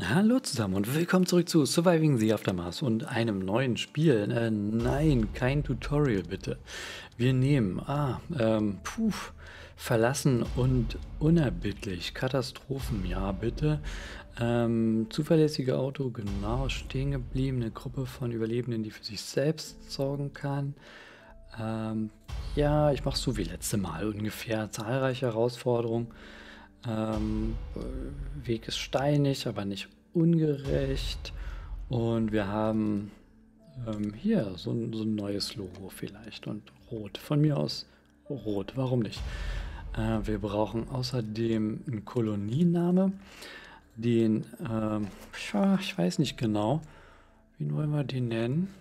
Hallo zusammen und willkommen zurück zu Surviving the Aftermath und einem neuen Spiel. Äh, nein, kein Tutorial bitte. Wir nehmen, ah, ähm, puh, verlassen und unerbittlich. Katastrophen, ja bitte. Ähm, zuverlässige Auto, genau, stehen geblieben. Eine Gruppe von Überlebenden, die für sich selbst sorgen kann. Ähm, ja, ich mache so wie letzte Mal ungefähr. Zahlreiche Herausforderungen. Ähm, Weg ist steinig, aber nicht ungerecht. Und wir haben ähm, hier so ein, so ein, neues Logo vielleicht und rot. Von mir aus rot, warum nicht? Äh, wir brauchen außerdem einen Koloniename, den, ähm, ich weiß nicht genau, wie wollen wir den nennen?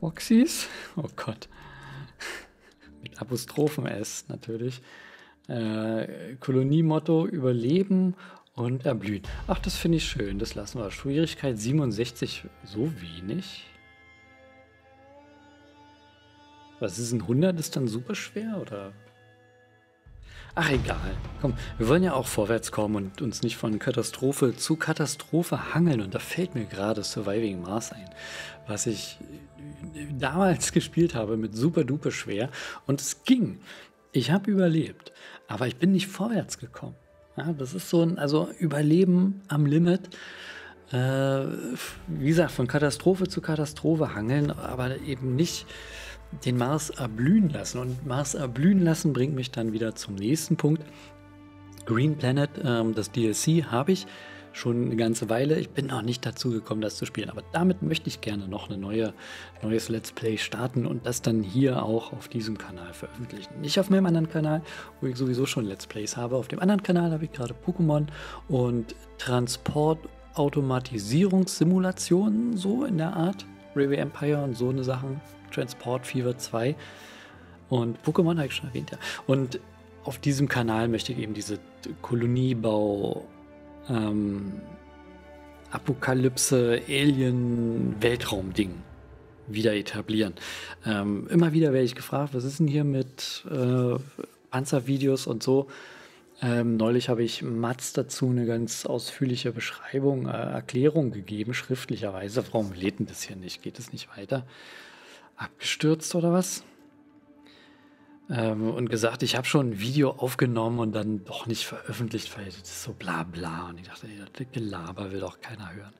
Foxys? Oh Gott. Mit Apostrophen S natürlich. Äh, Koloniemotto Überleben und erblühen. Ach, das finde ich schön. Das lassen wir. Schwierigkeit 67. So wenig? Was ist ein 100? Ist dann super schwer oder? Ach, egal. Komm, wir wollen ja auch vorwärts kommen und uns nicht von Katastrophe zu Katastrophe hangeln. Und da fällt mir gerade Surviving Mars ein, was ich damals gespielt habe mit super duper schwer. Und es ging. Ich habe überlebt, aber ich bin nicht vorwärts gekommen. Ja, das ist so ein, also Überleben am Limit. Äh, wie gesagt, von Katastrophe zu Katastrophe hangeln, aber eben nicht den Mars erblühen lassen. Und Mars erblühen lassen bringt mich dann wieder zum nächsten Punkt. Green Planet, ähm, das DLC habe ich schon eine ganze Weile. Ich bin noch nicht dazu gekommen, das zu spielen. Aber damit möchte ich gerne noch ein neue, neues Let's Play starten und das dann hier auch auf diesem Kanal veröffentlichen. Nicht auf meinem anderen Kanal, wo ich sowieso schon Let's Plays habe. Auf dem anderen Kanal habe ich gerade Pokémon und Transportautomatisierungssimulationen, so in der Art. Railway Empire und so eine Sachen. Transport Fever 2. Und Pokémon habe ich schon erwähnt, ja. Und auf diesem Kanal möchte ich eben diese Koloniebau ähm, Apokalypse, Alien, Weltraum-Ding wieder etablieren. Ähm, immer wieder werde ich gefragt, was ist denn hier mit äh, Panzervideos und so. Ähm, neulich habe ich Mats dazu eine ganz ausführliche Beschreibung, äh, Erklärung gegeben, schriftlicherweise. Warum lädt denn das hier nicht? Geht es nicht weiter? Abgestürzt oder was? Ähm, und gesagt, ich habe schon ein Video aufgenommen und dann doch nicht veröffentlicht, weil das ist so bla bla. Und ich dachte, das Gelaber will doch keiner hören.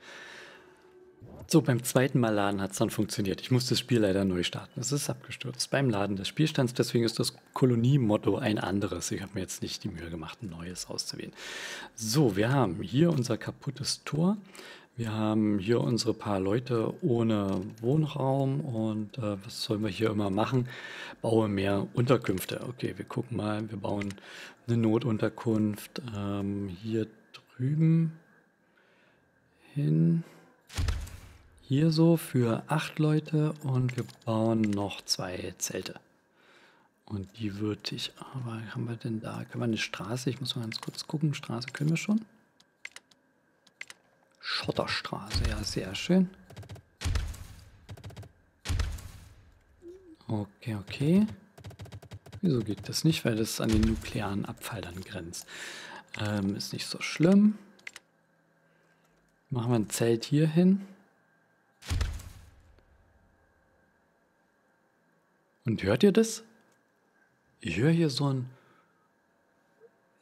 So, beim zweiten Mal laden hat es dann funktioniert. Ich muss das Spiel leider neu starten. Es ist abgestürzt beim Laden des Spielstands. Deswegen ist das Koloniemotto ein anderes. Ich habe mir jetzt nicht die Mühe gemacht, ein neues auszuwählen. So, wir haben hier unser kaputtes Tor. Wir haben hier unsere paar Leute ohne Wohnraum und äh, was sollen wir hier immer machen? Baue mehr Unterkünfte. Okay, wir gucken mal, wir bauen eine Notunterkunft ähm, hier drüben hin. Hier so für acht Leute und wir bauen noch zwei Zelte. Und die würde ich, aber haben wir denn da? Können wir eine Straße? Ich muss mal ganz kurz gucken. Straße können wir schon. Schotterstraße, ja, sehr schön. Okay, okay. Wieso geht das nicht? Weil das an den nuklearen Abfall dann grenzt. Ähm, ist nicht so schlimm. Machen wir ein Zelt hier hin. Und hört ihr das? Ich höre hier so ein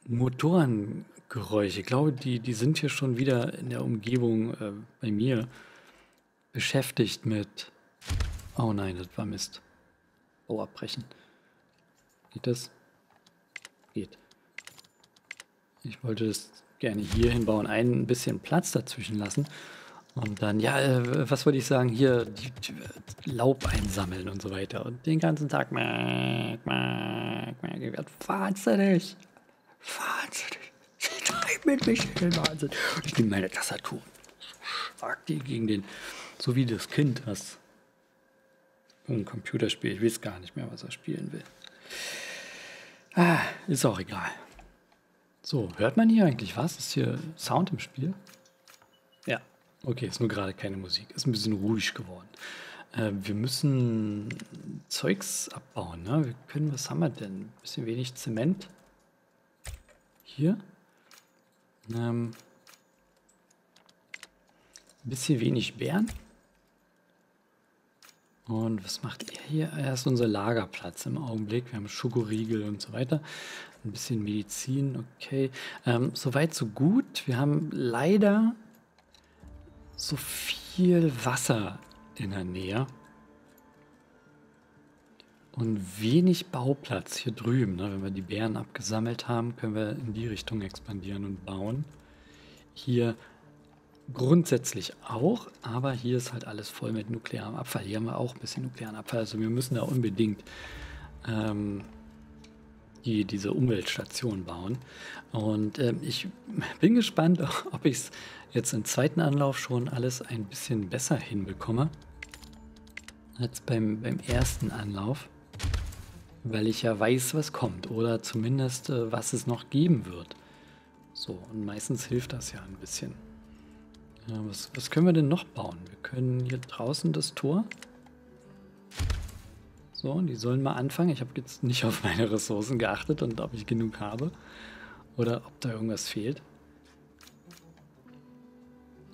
Motoren Geräusche. Ich glaube, die, die sind hier schon wieder in der Umgebung äh, bei mir beschäftigt mit. Oh nein, das war Mist. Oh, abbrechen. Geht das? Geht. Ich wollte das gerne hier hinbauen, ein bisschen Platz dazwischen lassen. Und dann, ja, äh, was wollte ich sagen? Hier die, die, Laub einsammeln und so weiter. Und den ganzen Tag. Mäh, mäh, mäh, ich werde wahnsinnig. Wahnsinnig mit Michael Wahnsinn. Und ich nehme meine Tastatur schlag die gegen den, so wie das Kind, das ein Computerspiel, ich weiß gar nicht mehr, was er spielen will. Ah, ist auch egal. So, hört man hier eigentlich was? Ist hier Sound im Spiel? Ja, okay, ist nur gerade keine Musik. Ist ein bisschen ruhig geworden. Äh, wir müssen Zeugs abbauen. Ne? Wir können, was haben wir denn? Ein bisschen wenig Zement. Hier. Ähm, bisschen wenig Bären. Und was macht er hier? Er ist unser Lagerplatz im Augenblick. Wir haben Schokoriegel und so weiter. Ein bisschen Medizin, okay. Ähm, Soweit, so gut. Wir haben leider so viel Wasser in der Nähe. Und wenig Bauplatz hier drüben. Ne? Wenn wir die Bären abgesammelt haben, können wir in die Richtung expandieren und bauen. Hier grundsätzlich auch, aber hier ist halt alles voll mit nuklearem Abfall. Hier haben wir auch ein bisschen nuklearen Abfall. Also wir müssen da unbedingt ähm, die, diese Umweltstation bauen. Und ähm, ich bin gespannt, ob ich es jetzt im zweiten Anlauf schon alles ein bisschen besser hinbekomme als beim, beim ersten Anlauf, weil ich ja weiß, was kommt oder zumindest äh, was es noch geben wird. So, und meistens hilft das ja ein bisschen. Ja, was, was können wir denn noch bauen? Wir können hier draußen das Tor. So, die sollen mal anfangen. Ich habe jetzt nicht auf meine Ressourcen geachtet und ob ich genug habe. Oder ob da irgendwas fehlt.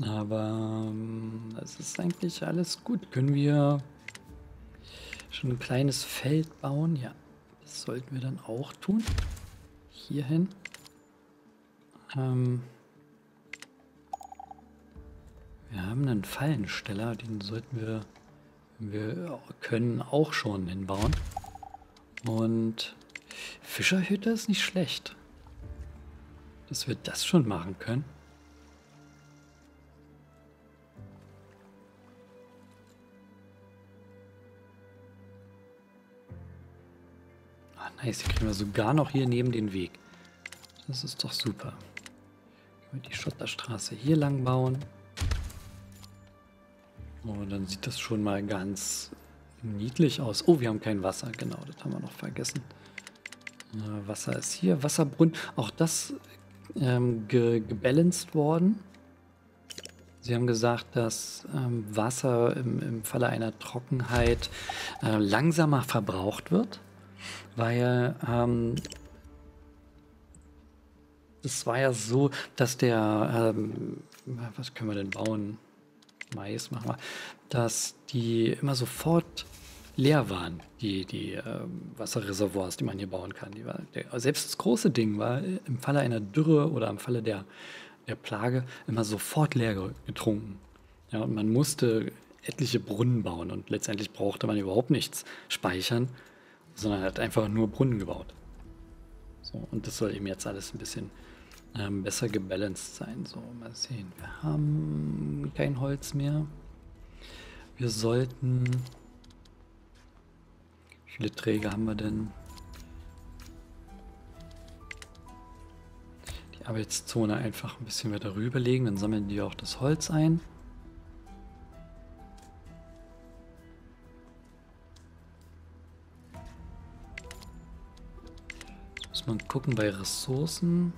Aber es ähm, ist eigentlich alles gut. Können wir schon ein kleines Feld bauen? Ja, das sollten wir dann auch tun. Hierhin. Ähm, wir haben einen Fallensteller, den sollten wir, wir können auch schon hinbauen. Und Fischerhütte ist nicht schlecht. Dass wir das schon machen können. Nice, die kriegen wir sogar noch hier neben den Weg. Das ist doch super. Können wir die Schotterstraße hier lang bauen. Oh, dann sieht das schon mal ganz niedlich aus. Oh, wir haben kein Wasser. Genau, das haben wir noch vergessen. Wasser ist hier. Wasserbrunnen. Auch das ähm, ge gebalanced worden. Sie haben gesagt, dass ähm, Wasser im, im Falle einer Trockenheit äh, langsamer verbraucht wird, weil ähm, es war ja so, dass der, ähm, was können wir denn bauen? Mais machen wir, dass die immer sofort leer waren, die, die äh, Wasserreservoirs, die man hier bauen kann. Die war, der, selbst das große Ding war im Falle einer Dürre oder im Falle der, der Plage immer sofort leer getrunken. Ja, und man musste etliche Brunnen bauen und letztendlich brauchte man überhaupt nichts speichern, sondern hat einfach nur Brunnen gebaut. So, und das soll eben jetzt alles ein bisschen ähm, besser gebalanced sein. So, mal sehen. Wir haben kein Holz mehr. Wir sollten... Wie viele Träger haben wir denn? Die Arbeitszone einfach ein bisschen weiter rüberlegen. Dann sammeln die auch das Holz ein. Muss man gucken bei Ressourcen.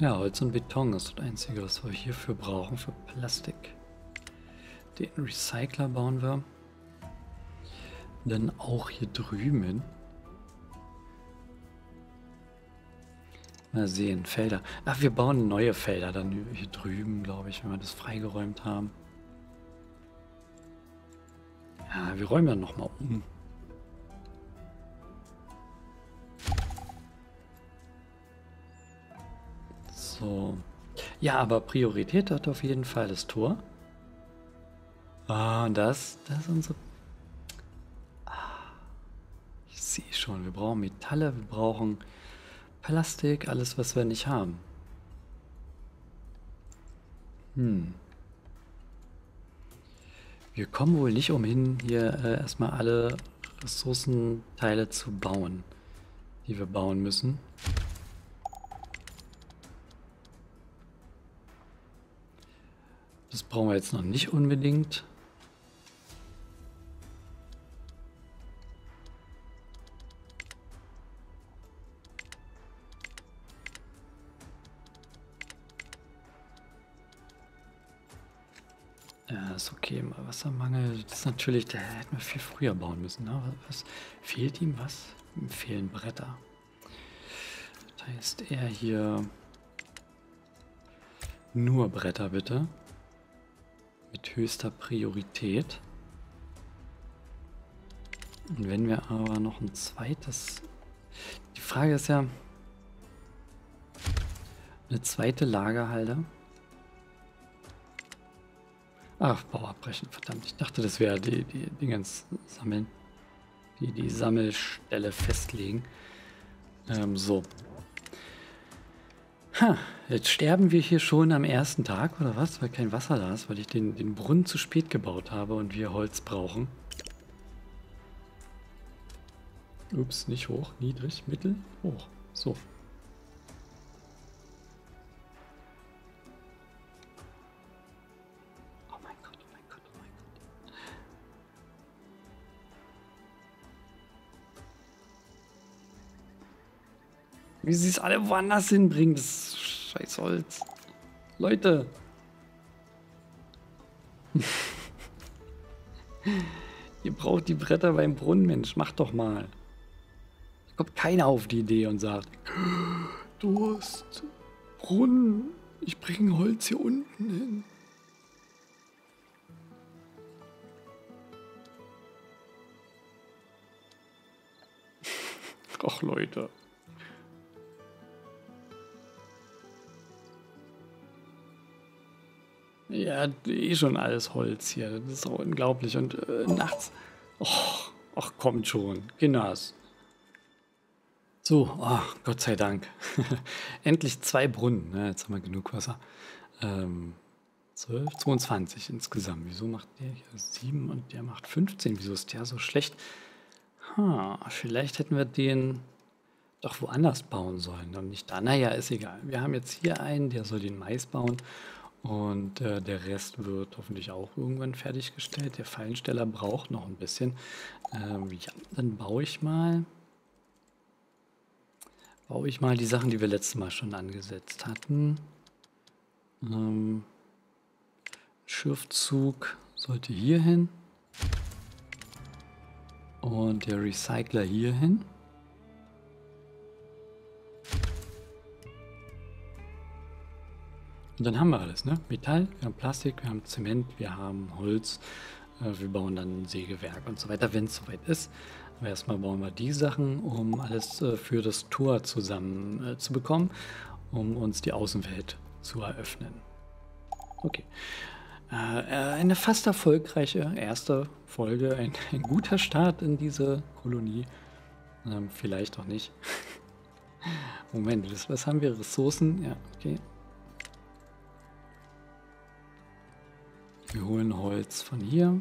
Ja, Holz und Beton ist das Einzige, was wir hierfür brauchen, für Plastik. Den Recycler bauen wir. Dann auch hier drüben. Mal sehen, Felder. Ach, wir bauen neue Felder dann hier drüben, glaube ich, wenn wir das freigeräumt haben. Ja, wir räumen dann nochmal um. So. Ja, aber Priorität hat auf jeden Fall das Tor. Ah, und das, das ist unsere... Ah, ich sehe schon, wir brauchen Metalle, wir brauchen Plastik, alles, was wir nicht haben. Hm. Wir kommen wohl nicht umhin, hier äh, erstmal alle Ressourcenteile zu bauen, die wir bauen müssen. Das brauchen wir jetzt noch nicht unbedingt. Ja, ist okay. Wassermangel, das ist natürlich, der hätten wir viel früher bauen müssen. Ne? Was fehlt ihm was? Ihm fehlen Bretter. Das heißt, er hier Nur Bretter bitte. Mit höchster Priorität. Und wenn wir aber noch ein zweites... Die Frage ist ja... Eine zweite Lagerhalde. Ach, Bau abbrechen, verdammt. Ich dachte, das wäre die, die Dingens sammeln. Die, die Sammelstelle festlegen. Ähm, so. Ha, jetzt sterben wir hier schon am ersten Tag, oder was? Weil kein Wasser da ist, weil ich den, den Brunnen zu spät gebaut habe und wir Holz brauchen. Ups, nicht hoch, niedrig, mittel, hoch. So. Wie sie es alle woanders hinbringen, das scheiß Holz. Leute. Ihr braucht die Bretter beim Brunnen, Mensch, macht doch mal kommt keiner auf die Idee und sagt, Durst, Brunnen, ich bringe Holz hier unten hin. Ach Leute. Ja, eh schon alles Holz hier. Das ist auch unglaublich. Und äh, nachts. Och, ach, kommt schon. Genas. So, oh, Gott sei Dank. Endlich zwei Brunnen. Ne? Jetzt haben wir genug Wasser. Ähm, 12, 22 insgesamt. Wieso macht der hier 7 und der macht 15? Wieso ist der so schlecht? Ha, vielleicht hätten wir den doch woanders bauen sollen und nicht da. Naja, ist egal. Wir haben jetzt hier einen, der soll den Mais bauen und äh, der Rest wird hoffentlich auch irgendwann fertiggestellt. Der Fallensteller braucht noch ein bisschen. Ähm, ja, dann baue ich mal baue ich mal die Sachen, die wir letztes Mal schon angesetzt hatten. Ähm, Schürfzug sollte hier hin. Und der Recycler hier hin. Und dann haben wir alles, ne? Metall, wir haben Plastik, wir haben Zement, wir haben Holz, äh, wir bauen dann ein Sägewerk und so weiter, wenn es soweit ist. Aber erstmal bauen wir die Sachen, um alles äh, für das Tor zusammen äh, zu bekommen, um uns die Außenwelt zu eröffnen. Okay. Äh, eine fast erfolgreiche erste Folge, ein, ein, guter Start in diese Kolonie. Ähm, vielleicht auch nicht. Moment, was, was haben wir? Ressourcen? Ja, okay. Wir holen Holz von hier.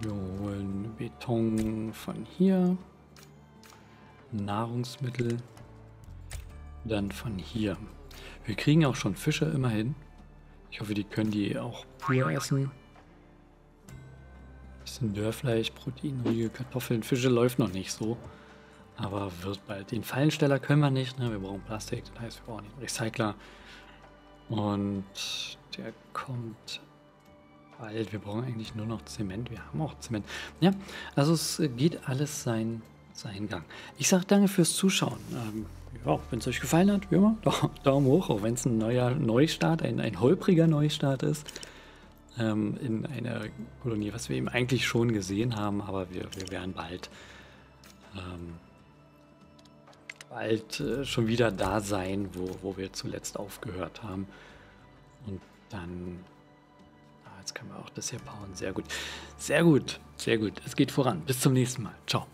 Wir holen Beton von hier. Nahrungsmittel. Dann von hier. Wir kriegen auch schon Fische immerhin. Ich hoffe, die können die auch pur essen. Bisschen Dörrfleisch, Proteinriegel, Kartoffeln. Fische läuft noch nicht so. Aber wird bald. Den Fallensteller können wir nicht. Ne? Wir brauchen Plastik. Das heißt, wir brauchen den Recycler. Und der kommt bald. Wir brauchen eigentlich nur noch Zement. Wir haben auch Zement. Ja, also es geht alles sein, seinen Gang. Ich sage danke fürs Zuschauen. Ähm, ja, wenn es euch gefallen hat, wie immer, Daumen hoch, auch wenn es ein neuer Neustart, ein, ein holpriger Neustart ist. Ähm, in einer Kolonie, was wir eben eigentlich schon gesehen haben, aber wir, wir werden bald, ähm, bald äh, schon wieder da sein, wo, wo wir zuletzt aufgehört haben. Und dann Jetzt können wir auch das hier bauen. Sehr gut. Sehr gut. Sehr gut. Es geht voran. Bis zum nächsten Mal. Ciao.